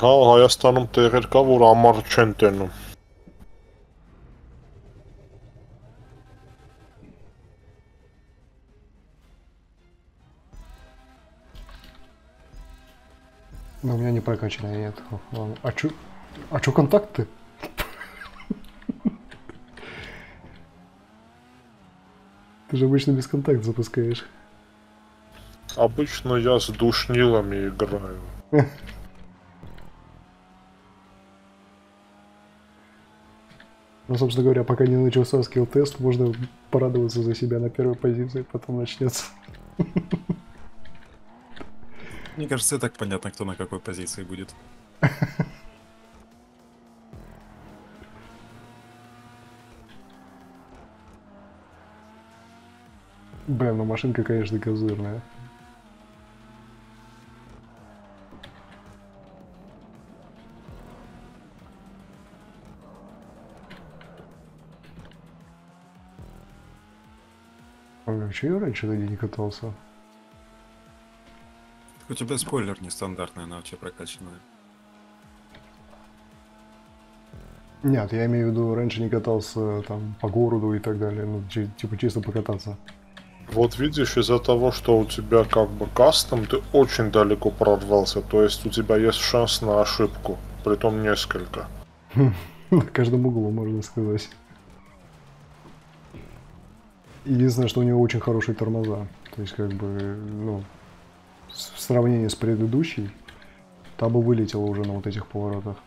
Հա, Հայաստանում տեղեր կա, որ ամառ չեն տենում։ Но у меня не прокачанная нет. Ладно. А чё? А чё контакты? Ты же обычно без контакта запускаешь. Обычно я с душнилами играю. Ну, собственно говоря, пока не начался скилл-тест, можно порадоваться за себя на первой позиции, потом начнется. Мне кажется, и так понятно, кто на какой позиции будет. Блин, ну машинка, конечно, козырная. Я раньше на ней не катался? У тебя спойлер нестандартный, она вообще прокачанная. Нет, я имею в виду, раньше не катался там по городу и так далее, ну, типа чисто покататься. Вот видишь, из-за того, что у тебя как бы кастом, ты очень далеко прорвался. То есть у тебя есть шанс на ошибку. Притом несколько. На каждом углу, можно сказать. Единственное, что у него очень хорошие тормоза. То есть, как бы, ну, в сравнении с предыдущей, та бы вылетела уже на вот этих поворотах.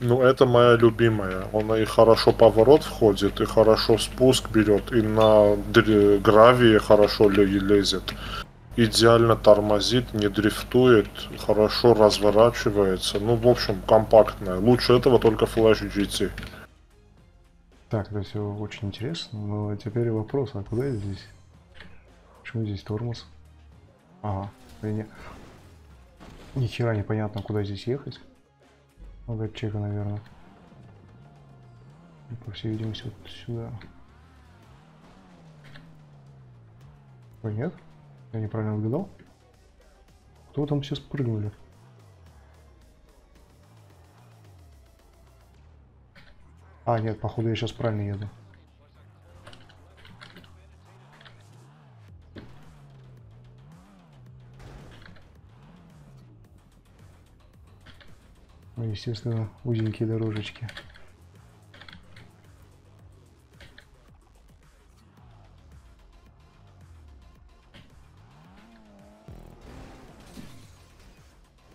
Ну, это моя любимая. Он и хорошо поворот входит, и хорошо спуск берет, и на гравии хорошо ле- лезет. Идеально тормозит, не дрифтует, хорошо разворачивается. Ну, в общем, компактная. Лучше этого только Flash GT. Так, это все очень интересно, но теперь вопрос, а куда я здесь? Почему здесь тормоз? Ага, не... Ни хера непонятно, куда здесь ехать. Надо чека, наверное. По всей видимости, вот сюда. Ой, нет? Я неправильно угадал? Кто там все спрыгнули? А, нет, походу я сейчас правильно еду. Ну, естественно, узенькие дорожечки.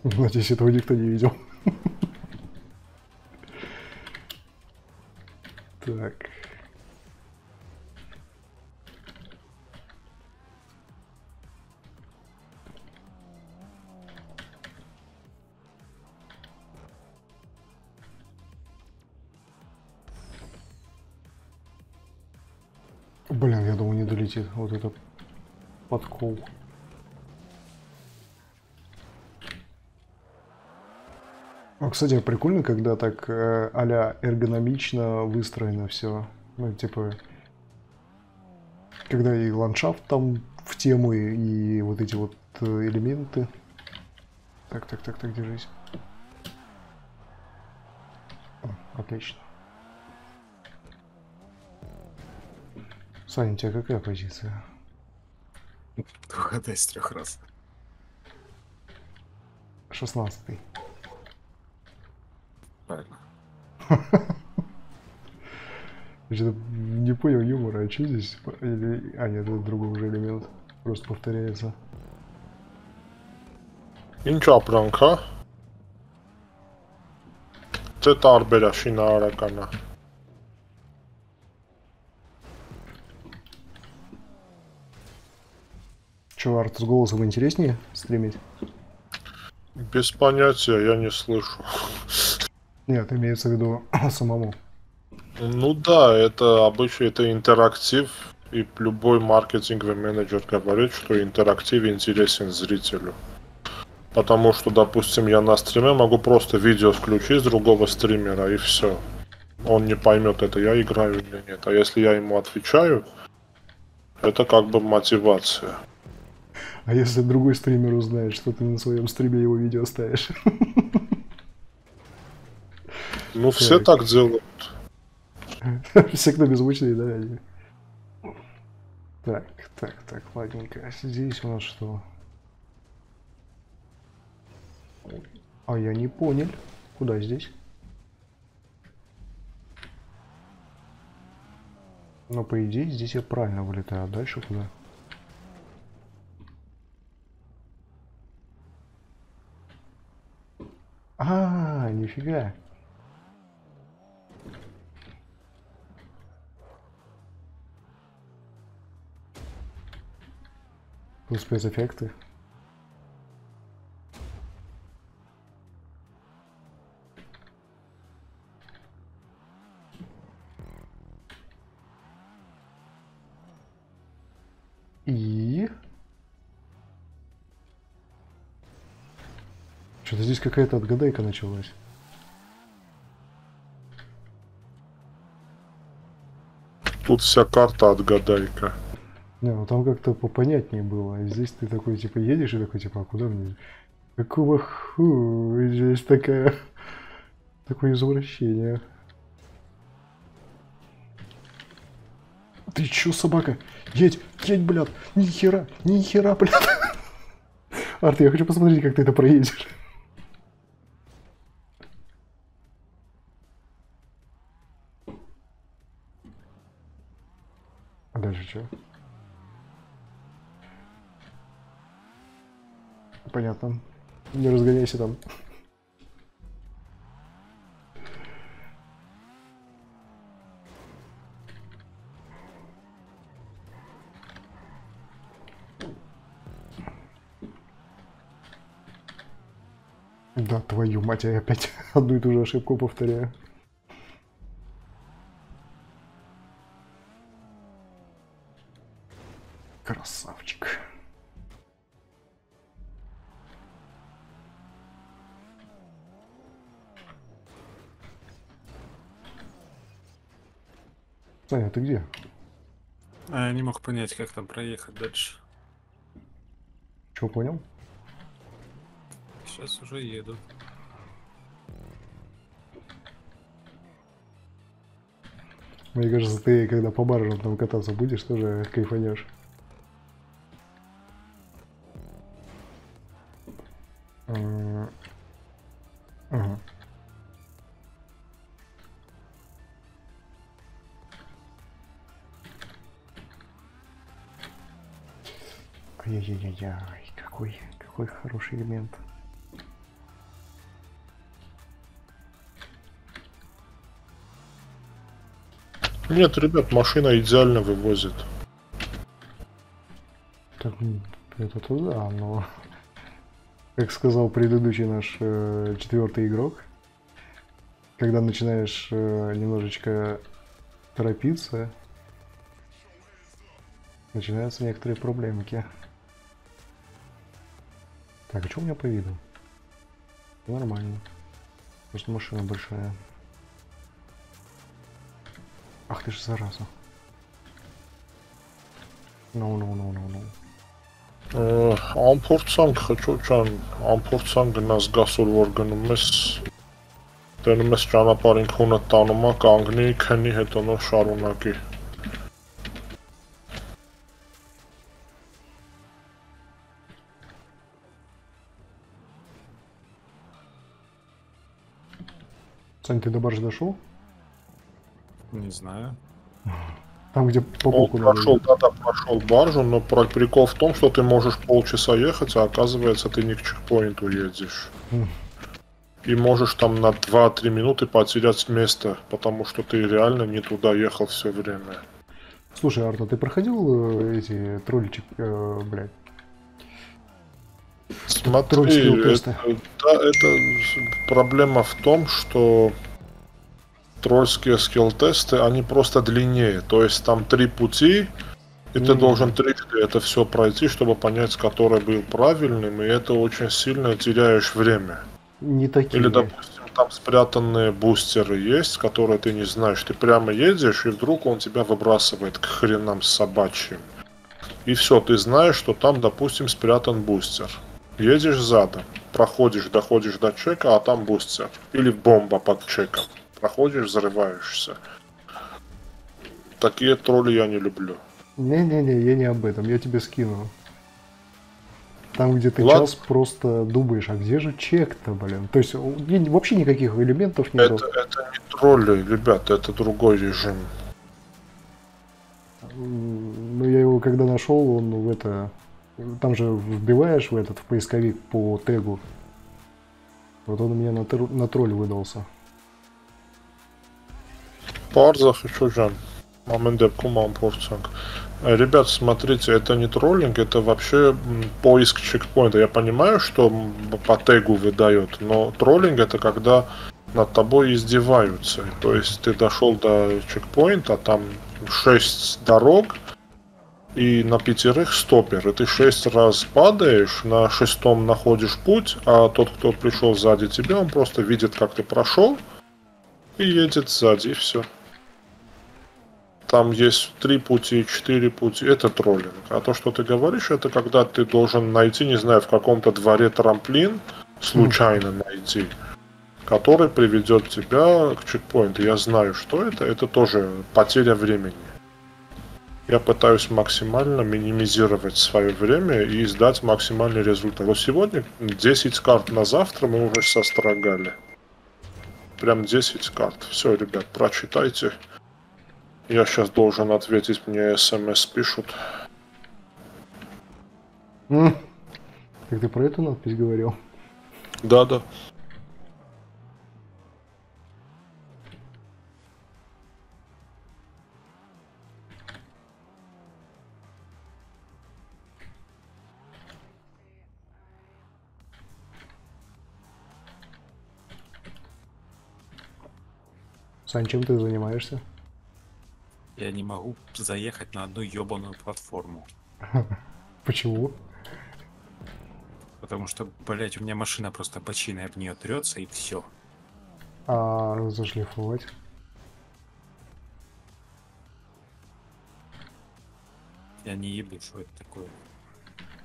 Надеюсь, этого никто не видел. Блин, я думаю, не долетит. Вот это подкол. Ну, кстати, прикольно, когда так э, а-ля эргономично выстроено все. Ну, типа, когда и ландшафт там в тему, и, и вот эти вот э, элементы. Так, так, так, так, держись. О, отлично. Саня, у тебя какая позиция? Угадай с трех раз. Шестнадцатый. Правильно. Я что-то не понял юмора, а что здесь? Или... А, нет, это другой уже элемент. Просто повторяется. Ինչ ապրանք, հա։ Դե տարբեր է շինարարականը։ Че, арт с голосом интереснее стримить? Без понятия, я не слышу. Нет, имеется в виду самому. Ну да, это обычно это интерактив, и любой маркетинговый менеджер говорит, что интерактив интересен зрителю. Потому что, допустим, я на стриме могу просто видео включить с другого стримера и все. Он не поймет, это я играю или нет. А если я ему отвечаю, это как бы мотивация. А если другой стример узнает, что ты на своем стриме его видео ставишь? Ну, все Так. делают. Все, кто беззвучный, да? они? Так, так, так, ладненько. А Здесь у нас что? А я не понял. Куда здесь? Но по идее здесь я правильно вылетаю, а дальше куда? А, нифига. Тут спецэффекты. И... здесь какая-то отгадайка началась. Тут вся карта отгадайка. Не, ну там как-то попонятнее было. А здесь ты такой, типа, едешь и такой, типа, а куда мне? Какого ху? Здесь такая... Такое извращение. Ты чё, собака? Едь, едь, блядь! Ни хера, ни хера, блядь! Арт, я хочу посмотреть, как ты это проедешь. Дальше что? Понятно. Не разгоняйся там. Да, твою мать, я опять одну и ту же ошибку повторяю. Саня, ты где? А я не мог понять, как там проехать дальше. Чего понял? Сейчас уже еду. Мне кажется, ты, когда по баржам там кататься будешь, тоже кайфанешь. Ага. Ай-яй-яй-яй, какой, какой хороший элемент. Нет, ребят, машина идеально вывозит. Так, м, это-то да, но... Как сказал предыдущий наш э, четвертый игрок, когда начинаешь э, немножечко торопиться, начинаются некоторые проблемки. Так, а что у меня по виду? Нормально. Просто машина большая. Ах ты ж зараза. No, no, no, no, no. Ը, Ամփորձանք, խճո ջան, ամփորձանք գնաս գասոր որ գնում ես դնում ես ճանապարհին քունը տանում ա կանգնի, քնի հետո նոր շարունակի։ Сань, ты до баржи дошел? Не знаю. Там, где по Он боку надо. прошел, да, да, прошел баржу, но про- прикол в том, что ты можешь полчаса ехать, а оказывается ты не к чекпоинту едешь. И можешь там на 2-3 минуты потерять место, потому что ты реально не туда ехал все время. Слушай, Арта, ты проходил э, эти тролличек, э, блядь? Смотри, Тролльские это, тесты. да, это проблема в том, что тролльские скилл-тесты, они просто длиннее. То есть там три пути, и ты Мгм. должен трижды это все пройти, чтобы понять, который был правильным, и это очень сильно теряешь время. Не такие. Или, допустим, там спрятанные бустеры есть, которые ты не знаешь. Ты прямо едешь, и вдруг он тебя выбрасывает к хренам собачьим. И все, ты знаешь, что там, допустим, спрятан бустер. Едешь задом, проходишь, доходишь до чека, а там бустер. Или бомба под чеком. Проходишь, взрываешься. Такие тролли я не люблю. Не-не-не, я не об этом, я тебе скину. Там, где ты Ладно. час просто думаешь, а где же чек-то, блин? То есть вообще никаких элементов нет. Это, это не тролли, ребят, это другой режим. Ну, я его когда нашел, он в это... Там же вбиваешь в этот, в поисковик по тегу. Вот он у меня на, тр- на тролль выдался. Парзах еще Жан. Мамендеп Кумам Порцанг. Э, Ребят, смотрите, это не троллинг, это вообще поиск чекпоинта. Я понимаю, что по тегу выдает, но троллинг это когда над тобой издеваются. То есть ты дошел до чекпоинта, там 6 дорог, и на пятерых стопер. И ты шесть раз падаешь, на шестом находишь путь, а тот, кто пришел сзади тебя, он просто видит, как ты прошел, и едет сзади, и все. Там есть три пути, четыре пути. Это троллинг. А то, что ты говоришь, это когда ты должен найти, не знаю, в каком-то дворе трамплин, случайно найти, который приведет тебя к чекпоинту. Я знаю, что это. Это тоже потеря времени. Я пытаюсь максимально минимизировать свое время и сдать максимальный результат. Вот сегодня 10 карт на завтра мы уже сострогали. Прям 10 карт. Все, ребят, прочитайте. Я сейчас должен ответить, мне смс пишут. М. Как ты про эту надпись говорил? Да-да. Сань, чем ты занимаешься? Я не могу заехать на одну ебаную платформу. Почему? Потому что, блять, у меня машина просто бочиной об нее трется и все. А зашлифовать? Я не ебу, что это такое.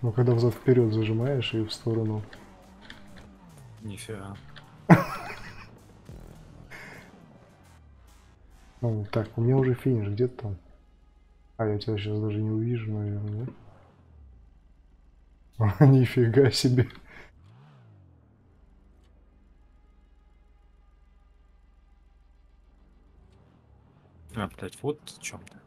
Ну, когда взад вперед зажимаешь и в сторону. Нифига. Ну, так, у меня уже финиш, где ты там? А, я тебя сейчас даже не увижу, наверное, да? А, Нифига себе. А, блять, вот в чем-то.